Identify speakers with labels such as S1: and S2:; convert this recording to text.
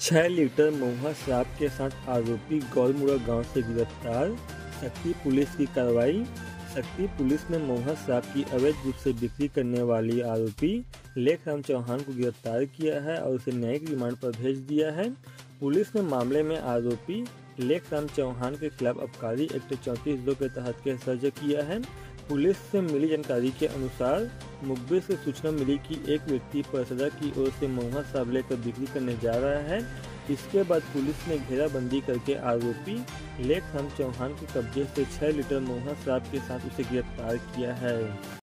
S1: छह लीटर महुआ शराब के साथ आरोपी गौरमुड़ा गाँव से गिरफ़्तार। शक्ति पुलिस की कार्रवाई। शक्ति पुलिस ने महुआ शराब की अवैध रूप से बिक्री करने वाली आरोपी लेखराम चौहान को गिरफ़्तार किया है और उसे न्यायिक रिमांड पर भेज दिया है। पुलिस ने मामले में आरोपी लेखराम चौहान के खिलाफ आबकारी एक्ट चौंतीस दो के तहत केस दर्ज किया है। पुलिस से मिली जानकारी के अनुसार, मुखबिर से सूचना मिली कि एक व्यक्ति परसदा की ओर से महुआ साबले लेकर बिक्री करने जा रहा है। इसके बाद पुलिस ने घेराबंदी करके आरोपी लेखराम चौहान के कब्जे से छह लीटर महुआ शराब के साथ उसे गिरफ़्तार किया है।